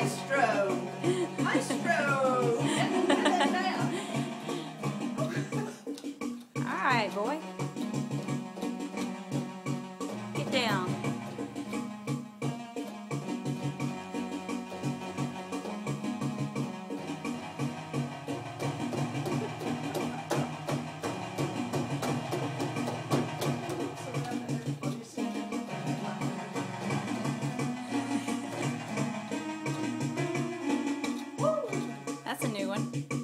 Maestro. Maestro. All right, boy. That's a new one.